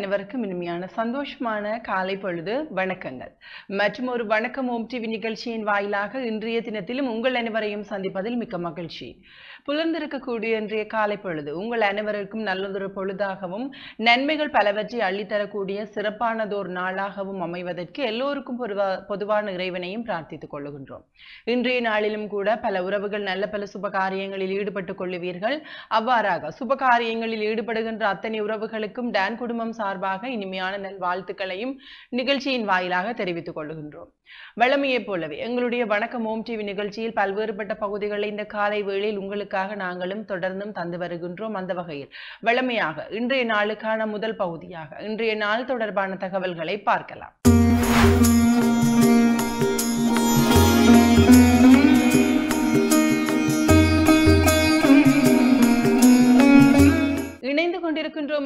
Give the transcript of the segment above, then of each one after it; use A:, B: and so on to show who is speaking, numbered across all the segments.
A: அனைவருக்கும் இனிமையான சந்தோஷமான காலை பொழுது வணக்கங்கள். மற்றும் ஒரு வணக்கம் ஓம் டிவி நிகழ்ச்சியின் வாயிலாக இன்றைய தினத்திலும் உங்கள் அனைவரையும் சந்திப்பதில் மிக்க மகிழ்ச்சி. புலர்ந்திருக்கக்கூடிய இன்றைய காலை பொழுது உங்கள் அனைவருக்கும் நல்லதொரு பொழுதாகவும் நன்மைகள் பலவற்றை அள்ளித்தரக்கூடிய சிறப்பானதோர் நாளாகவும் அமைவதற்கு எல்லோருக்கும் பொதுவான இறைவனையும் பிரார்த்தித்துக் கொள்ளுகின்றோம். இன்றைய நாளிலும் கூட பல உறவுகள் நல்ல பல சுப காரியங்களில் ஈடுபட்டுக் கொள்ளுவீர்கள். அவ்வாறாக சுப காரியங்களில் ஈடுபடுகின்ற அத்தனை உறவுகளுக்கும் டான் குடும்பம் சார்பாக இனிமையான நல்வாழ்த்துக்களையும் நிகழ்ச்சியின் வாயிலாக தெரிவித்துக் கொள்ளுகின்றோம். வளமையைப் போலவே எங்களுடைய வணக்கம் ஓம் டிவி நிகழ்ச்சியில் பல்வேறுபட்ட பகுதிகளில் இந்த காலை வேளையில் உங்களுக்காக நாங்களும் தொடர்ந்தும் தந்து வருகின்றோம் அந்த வகையில். வழமையாக இன்றைய நாளுக்கான முதல் பகுதியாக இன்றைய நாள் தொடர்பான தகவல்களை பார்க்கலாம்.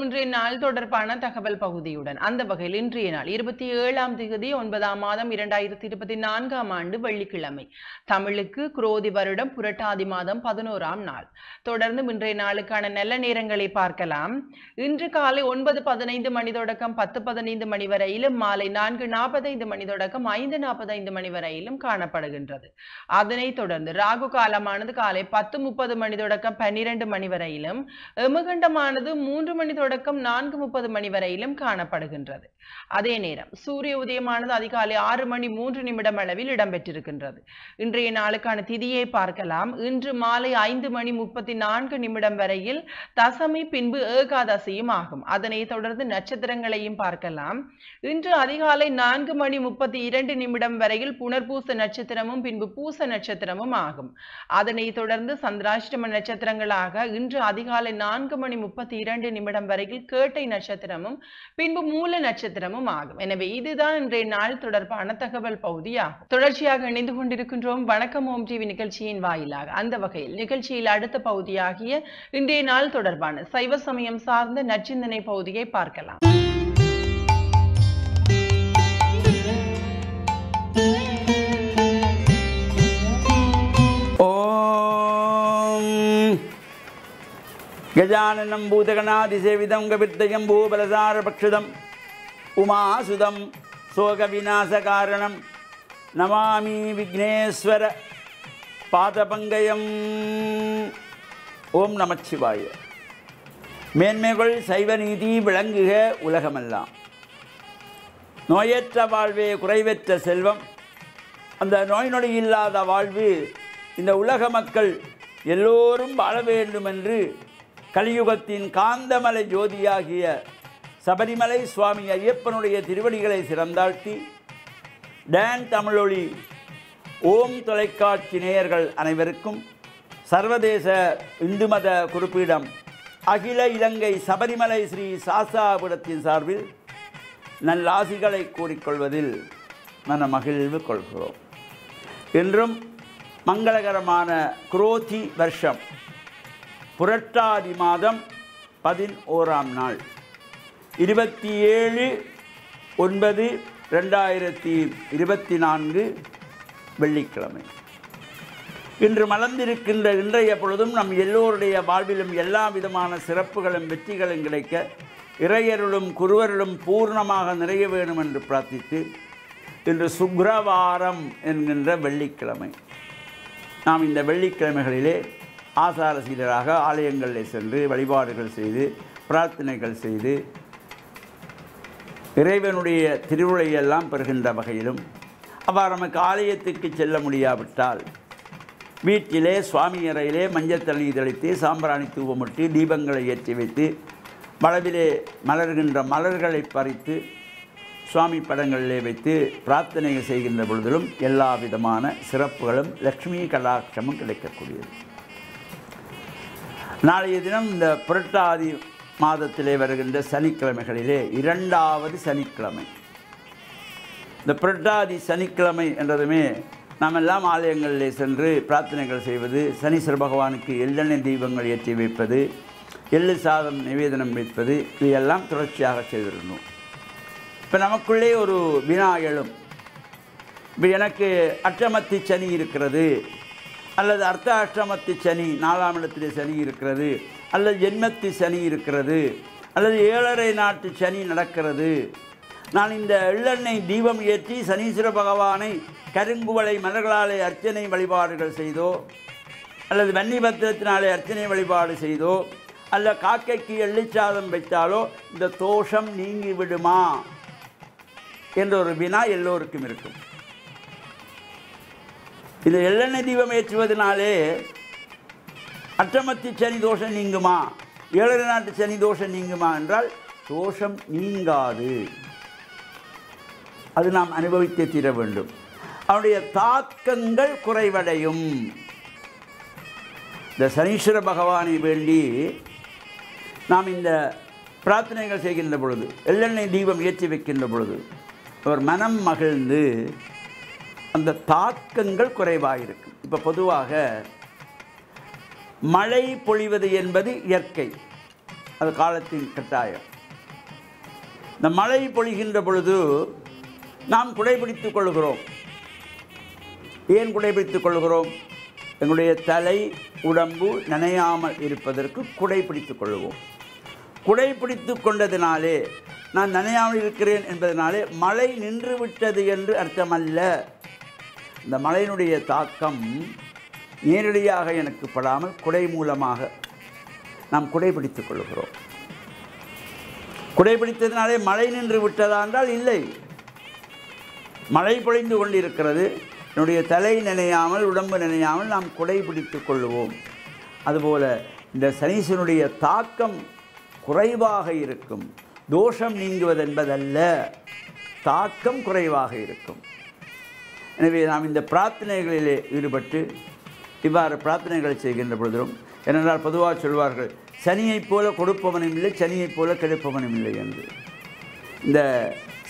A: இன்றைய நாள் தொடர்பான தகவல் பகுதியுடன் அந்த வகையில் இன்றைய நாள் இருபத்தி ஏழாம் தேதி ஒன்பதாம் மாதம் இரண்டாயிரத்தி இருபத்தி நான்காம் ஆண்டு வெள்ளிக்கிழமை. தமிழுக்கு குரோதி வருடம் புரட்டாதி மாதம் பதினோராம் நாள். தொடர்ந்து இன்றைய நாளுக்கான நல்ல நேரங்களை பார்க்கலாம். இன்று காலை ஒன்பது பதினைந்து மணி தொடக்கம் பத்து பதினைந்து மணி வரையிலும் மாலை நான்கு நாற்பத்தைந்து மணி தொடக்கம் ஐந்து நாற்பத்தைந்து மணி வரையிலும் காணப்படுகின்றது. அதனைத் தொடர்ந்து ராகு காலமானது காலை பத்து முப்பது மணி தொடக்கம் பன்னிரண்டு மணி வரையிலும். எமகண்டமானது மூன்று மணி தொடக்கம் தொடக்கம் நான்கு முப்பது மணி வரையிலும் காணப்படுகின்றது. அதே நேரம் சூரிய உதயமானது அதிகாலை ஆறு மணி மூன்று நிமிடம் அளவில் இடம்பெற்றிருக்கின்றது. இன்றைய நாளுக்கான திதியை பார்க்கலாம். இன்று மாலை ஐந்து மணி முப்பத்தி நான்கு நிமிடம் வரையில் தசமி பின்பு ஏகாதசியும் ஆகும். அதனைத் தொடர்ந்து நட்சத்திரங்களையும் பார்க்கலாம். இன்று அதிகாலை நான்கு மணி முப்பத்தி இரண்டு நிமிடம் வரையில் புனர்பூச நட்சத்திரமும் பின்பு பூச நட்சத்திரமும் ஆகும். அதனைத் தொடர்ந்து சந்திராஷ்டம நட்சத்திரங்களாக இன்று அதிகாலை நான்கு மணி முப்பத்தி இரண்டு நிமிடம் வரை வரையில் கேட்டை நட்சத்திரமும் பின்பு மூல நட்சத்திரமும் ஆகும். எனவே இதுதான் இன்றைய நாள் தொடர்பான தகவல் பகுதியாகும். தொடர்ச்சியாக இணைந்து கொண்டிருக்கின்றோம். வணக்கம் ஓம் டிவி நிகழ்ச்சியின் வாயிலாக. அந்த வகையில் நிகழ்ச்சியில் அடுத்த பகுதியாகிய இன்றைய நாள் தொடர்பான சைவ சமயம் சார்ந்த நச்சிந்தனை பகுதியை பார்க்கலாம்.
B: கஜானனம் பூதகணாதிசேவிதம் கவிர்த்தயம் பூபலசாரபக்ஷிதம் உமாசுதம் சோக விநாசகாரணம் நமாமி விக்னேஸ்வர பாதபங்கயம் ஓம் நமச்சிவாய மேன்மைகள் சைவநீதி விளங்குக உலகமெல்லாம் நோயற்ற வாழ்வே குறைவற்ற செல்வம் அந்த நோய் நொடி இல்லாத வாழ்வு இந்த உலக மக்கள் எல்லோரும் வாழ வேண்டும் என்று கலியுகத்தின் காந்தமலை ஜோதியாகிய சபரிமலை சுவாமி ஐயப்பனுடைய திருவடிகளை சிறந்தாழ்த்தி டேன் தமிழொலி ஓம் தொலைக்காட்சி நேயர்கள் அனைவருக்கும் சர்வதேச இந்து மத குறிப்பிடம் அகில இலங்கை சபரிமலை ஸ்ரீ சாசாபுரத்தின் சார்பில் நல்லாசிகளை கூறிக்கொள்வதில் மன மகிழ்வு கொள்கிறோம். இன்றும் மங்களகரமான குரோதி வருஷம். புரட்டாதி மாதம் பதினோராம் நாள். இருபத்தி ஏழு ஒன்பது ரெண்டாயிரத்தி இருபத்தி நான்கு வெள்ளிக்கிழமை. இன்று மலர்ந்திருக்கின்ற இன்றைய பொழுதும் நம் எல்லோருடைய வாழ்விலும் எல்லா விதமான சிறப்புகளும் வெற்றிகளும் கிடைக்க இறையருளும் குருவருளும் பூர்ணமாக நிறைய வேண்டும் என்று பிரார்த்தித்து இன்று சுக்ரவாரம் என்கின்ற வெள்ளிக்கிழமை. நாம் இந்த வெள்ளிக்கிழமைகளிலே ஆசார சீடராக ஆலயங்களில் சென்று வழிபாடுகள் செய்து பிரார்த்தனைகள் செய்து இறைவனுடைய திருவுரையெல்லாம் பெறுகின்ற வகையிலும் அவ்வாறு நமக்கு ஆலயத்துக்கு செல்ல முடியாவிட்டால் வீட்டிலே சுவாமி அறையிலே மஞ்சள் தண்ணி தெளித்து சாம்பிராணி தூவமிட்டு தீபங்களை ஏற்றி வைத்து வளவிலே மலர்கின்ற மலர்களை பறித்து சுவாமி படங்களிலே வைத்து பிரார்த்தனைகள் செய்கின்ற பொழுதிலும் எல்லா விதமான சிறப்புகளும் லக்ஷ்மி கலாட்சமும் கிடைக்கக்கூடியது. நாளைய தினம் இந்த புரட்டாதி மாதத்திலே வருகின்ற சனிக்கிழமைகளிலே இரண்டாவது சனிக்கிழமை. இந்த புரட்டாதி சனிக்கிழமை என்றதுமே நாம் எல்லாம் ஆலயங்களிலே சென்று பிரார்த்தனைகள் செய்வது சனீஸ்வர பகவானுக்கு எள்ளெண்ணெய் தீபங்கள் ஏற்றி வைப்பது எள்ளு சாதம் நிவேதனம் வைப்பது இதையெல்லாம் தொடர்ச்சியாக செய்திருந்தோம். இப்போ நமக்குள்ளே ஒரு வினா எழும். இப்போ எனக்கு அட்டமத்தி சனி இருக்கிறது. அல்லது அர்த்த அஷ்டமத்தி சனி நாலாம் இடத்திலே சனி இருக்கிறது அல்லது ஜென்மத்து சனி இருக்கிறது அல்லது ஏழரை நாட்டு சனி நடக்கிறது. நான் இந்த எள்ளெண்ணெய் தீபம் ஏற்றி சனீஸ்வர பகவானை கருங்குவளை மலர்களாலே அர்ச்சனை வழிபாடுகள் செய்தோ அல்லது வன்னிபத்திரத்தினாலே அர்ச்சனை வழிபாடு செய்தோ அல்ல காக்கைக்கு எள்ளிச்சாதம் வைத்தாலோ இந்த தோஷம் நீங்கி விடுமா? என்ற ஒரு வினா எல்லோருக்கும் இருக்கும். இது எள்ளெண்ணெய் தீபம் ஏற்றுவதனாலே அட்டமத்தி சனி தோஷம் நீங்குமா? ஏழரை நாட்டு சனி தோஷம் நீங்குமா என்றால் தோஷம் நீங்காது. அது நாம் அனுபவித்தே தீர வேண்டும். அவனுடைய தாக்கங்கள் குறைவடையும். இந்த சனீஸ்வர பகவானை வேண்டி நாம் இந்த பிரார்த்தனைகள் செய்கின்ற பொழுது எள்ளெண்ணெய் தீபம் ஏற்றி வைக்கின்ற பொழுது அவர் மனம் மகிழ்ந்து அந்த தாக்கங்கள் குறைவாக இருக்கும் இப்போ பொதுவாக மழை பொழிவது என்பது இயற்கை. அது காலத்தின் கட்டாயம். இந்த மழை பொழிகின்ற பொழுது நாம் குடைபிடித்துக் கொள்கிறோம். ஏன் குடைபிடித்துக் கொள்கிறோம்? எங்களுடைய தலை உடம்பு நனையாமல் இருப்பதற்கு குடைபிடித்துக் கொள்வோம். குடைபிடித்து கொண்டதினாலே நான் நனையாமல் இருக்கிறேன் என்பதனாலே மழை நின்று விட்டது என்று அர்த்தமல்ல. இந்த மழையினுடைய தாக்கம் நேரடியாக எனக்கு படாமல் குடை மூலமாக நாம் குடைபிடித்துக் கொள்கிறோம். குடைபிடித்ததினாலே மழை நின்று விட்டதா என்றால் இல்லை. மழை பொழிந்து கொண்டிருக்கிறது. என்னுடைய தலை நினையாமல் உடம்பு நினையாமல் நாம் குடைபிடித்துக் கொள்ளுவோம் அதுபோல இந்த சனீசனுடைய தாக்கம் குறைவாக இருக்கும். தோஷம் நீங்குவதென்பதல்ல. தாக்கம் குறைவாக இருக்கும். எனவே நாம் இந்த பிரார்த்தனைகளிலே ஈடுபட்டு இவ்வாறு பிரார்த்தனைகளை செய்கின்ற பொழுதும் ஏனென்றால் பொதுவாக சொல்வார்கள் சனியைப் போல கொடுப்பவனும் இல்லை சனியைப் போல கெடுப்பவனும் இல்லை என்று. இந்த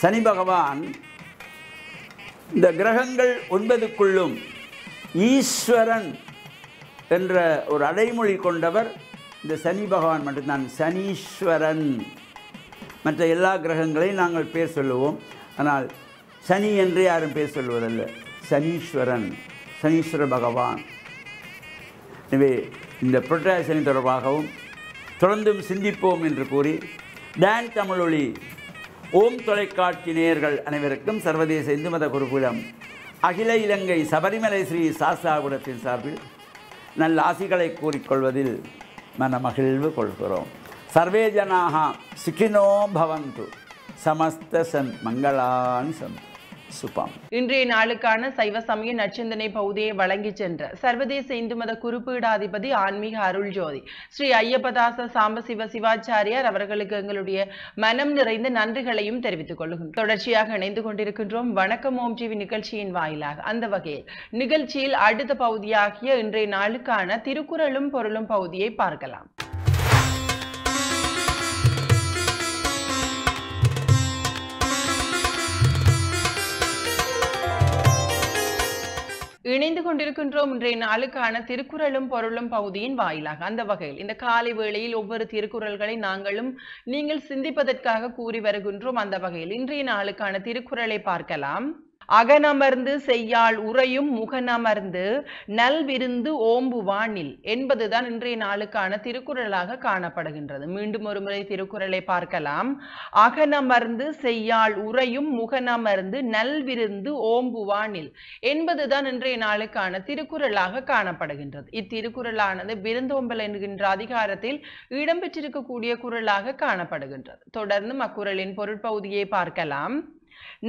B: சனி பகவான் இந்த கிரகங்கள் ஒன்பதுக்குள்ளும் ஈஸ்வரன் என்ற ஒரு அடைமொழி கொண்டவர் இந்த சனி பகவான் மட்டும்தான். சனீஸ்வரன். மற்ற எல்லா கிரகங்களையும் நாங்கள் பேர் சொல்லுவோம். ஆனால் சனி என்று யாரும் பேர் சொல்வதல்ல. சனீஸ்வரன் சனீஸ்வர பகவான். எனவே இந்த புரட்டாதி சனி தொடர்பாகவும் தொடர்ந்தும் சிந்திப்போம் என்று கூறி டான் தமிழொலி ஓம் தொலைக்காட்சி நேயர்கள் அனைவருக்கும் சர்வதேச இந்து மத குருகுலம் அகில இலங்கை சபரிமலை ஸ்ரீ சாஸ்தாகுடத்தின் சார்பில் நல்ல ஆசிகளை கூறிக்கொள்வதில் மனமகிழ்வு கொள்கிறோம். சர்வே ஜனாக சுகினோ பவந்து. சமஸ்த சன் மங்களான் சந்த். சுபம்
A: இன்றைய நாளுக்கான சைவ சமய நச்சிந்தனை பகுதியை வழங்கி சென்ற சர்வதேச இந்து மத குறிப்பீடாதிபதி ஆன்மீக அருள் ஜோதி ஸ்ரீ ஐயப்பதாச சாம்பசிவ சிவாச்சாரியார் அவர்களுக்கு எங்களுடைய மனம் நிறைந்த நன்றிகளையும் தெரிவித்துக் கொள்ளுகிறோம். தொடர்ச்சியாக இணைந்து கொண்டிருக்கின்றோம். வணக்கம் ஓம் டிவி நிகழ்ச்சியின் வாயிலாக. அந்த வகையில் நிகழ்ச்சியில் அடுத்த பகுதியாகிய இன்றைய நாளுக்கான திருக்குறளும் பொருளும் பகுதியை பார்க்கலாம். இணைந்து கொண்டிருக்கின்றோம் இன்றைய நாளுக்கான திருக்குறளும் பொருளும் பகுதியின் வாயிலாக. அந்த வகையில் இந்த காலை வேளையில் ஒவ்வொரு திருக்குறள்களை நாங்களும் நீங்கள் சிந்திப்பதற்காக கூறி வருகின்றோம். அந்த வகையில் இன்றைய நாளுக்கான திருக்குறளை பார்க்கலாம். அகனமர்ந்து செய்யாள் உறையும் முகனமர்ந்து நல்விருந்து ஓம்புவானில் என்பதுதான் இன்றைய நாளுக்கான திருக்குறளாக காணப்படுகின்றது. மீண்டும் ஒரு முறை திருக்குறளை பார்க்கலாம். அகனமர்ந்து செய்யாள் உறையும் முகனமர்ந்து நல்விருந்து ஓம்பு வானில் என்பதுதான் இன்றைய நாளுக்கான திருக்குறளாக காணப்படுகின்றது. இத்திருக்குறளானது விருந்தோம்பல் என்கின்ற அதிகாரத்தில் இடம்பெற்றிருக்கக்கூடிய குரலாக காணப்படுகின்றது. தொடர்ந்து அக்குறளின் பொருட்பகுதியை பார்க்கலாம்.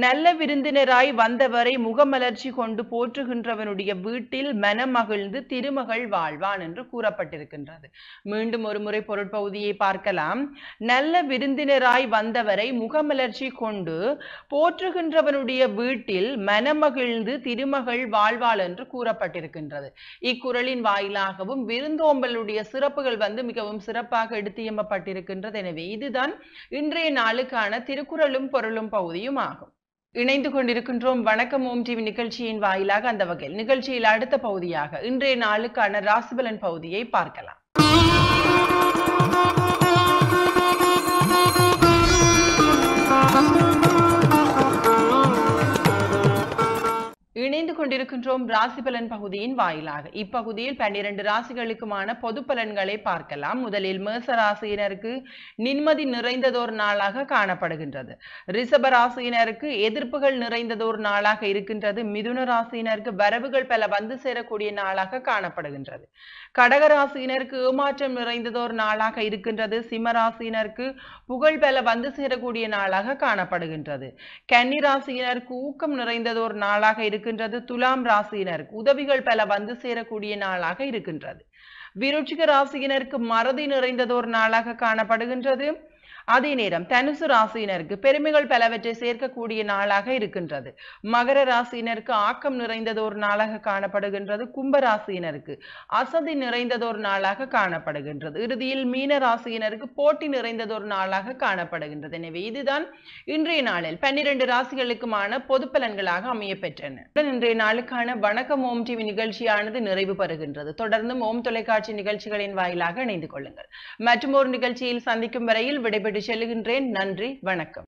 A: நல்ல விருந்தினராய் வந்தவரை முகமலர்ச்சி கொண்டு போற்றுகின்றவனுடைய வீட்டில் மனமகிழ்ந்து திருமகள் வாழ்வான் என்று கூறப்பட்டிருக்கின்றது. மீண்டும் ஒரு முறை பொருட்பகுதியை பார்க்கலாம். நல்ல விருந்தினராய் வந்தவரை முகமலர்ச்சி கொண்டு போற்றுகின்றவனுடைய வீட்டில் மனமகிழ்ந்து திருமகள் வாழ்வாள் என்று கூறப்பட்டிருக்கின்றது. இக்குறளின் வாயிலாகவும் விருந்தோம்பலுடைய சிறப்புகள் வந்து மிகவும் சிறப்பாக எடுத்தியம்பப்பட்டிருக்கின்றது. எனவே இதுதான் இன்றைய நாளுக்கான திருக்குறளும் பொருளும் பகுதியும் ஆகும். இணைந்து கொண்டிருக்கின்றோம். வணக்கம். ஓம் டிவி நிகழ்ச்சியின் வாயிலாக அந்த வகையில். நிகழ்ச்சியில் அடுத்த பகுதியாக இன்றைய நாளுக்கான ராசிபலன் பகுதியை பார்க்கலாம். கொண்டிருக்கின்றோம் ராசி பலன் பகுதியின் வாயிலாக. இப்பகுதியில் பன்னிரண்டு ராசிகளுக்குமான பொது பலன்களை பார்க்கலாம். முதலில் மேச ராசியினருக்கு நிம்மதி நிறைந்ததோர் நாளாக காணப்படுகின்றது. ரிஷப ராசியினருக்கு எதிர்ப்புகள் நிறைந்ததோர் நாளாக இருக்கின்றது. மிதுன ராசியினருக்கு வரவுகள் பல வந்து சேரக்கூடிய நாளாக காணப்படுகின்றது. கடக ராசியினருக்கு ஏமாற்றம் நிறைந்ததோர் நாளாக இருக்கின்றது. சிம்ம ராசியினருக்கு புகழ் பல வந்து சேரக்கூடிய நாளாக காணப்படுகின்றது. கன்னி ராசியினருக்கு ஊக்கம் நிறைந்ததோர் நாளாக இருக்கின்றது. துலாம் ராசியினருக்கு உதவிகள் பல வந்து சேரக்கூடிய நாளாக இருக்கின்றது. விருட்சிக ராசியினருக்கு மறதி நிறைந்ததோர் நாளாக காணப்படுகின்றது. அதே நேரம் தனுசு ராசியினருக்கு பெருமைகள் பலவற்றை சேர்க்கக்கூடிய நாளாக இருக்கின்றது. மகர ராசியினருக்கு ஆக்கம் நிறைந்ததோர் நாளாக காணப்படுகின்றது. கும்ப ராசியினருக்கு அசதி நிறைந்ததோர் நாளாக காணப்படுகின்றது. இறுதியில் மீன ராசியினருக்கு போட்டி நிறைந்ததோர் நாளாக காணப்படுகின்றது. எனவே இதுதான் இன்றைய நாளில் பன்னிரண்டு ராசிகளுக்குமான பொது பலன்களாக அமைய பெற்றன இன்றைய நாளுக்கான வணக்கம் ஓம் டிவி நிகழ்ச்சியானது நிறைவு பெறுகின்றது. தொடர்ந்தும் ஓம் தொலைக்காட்சி நிகழ்ச்சிகளின் வாயிலாக இணைந்து கொள்ளுங்கள். மற்றும் ஒரு நிகழ்ச்சியில் சந்திக்கும் வரையில் விடைபெற்று செல்கின்றேன். நன்றி. வணக்கம்.